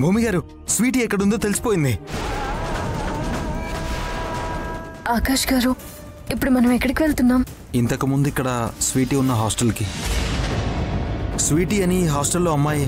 భూమి గారు స్వీటీ ఎక్కడుందో తెలిసిపోయింది. ఆకాష్ గారు ఇప్పుడు మనం ఎక్కడికి వెళ్తున్నాం? ఇంతకు ముందు ఇక్కడ స్వీటీ ఉన్న హాస్టల్కి. స్వీటీ అని హాస్టల్లో అమ్మాయి.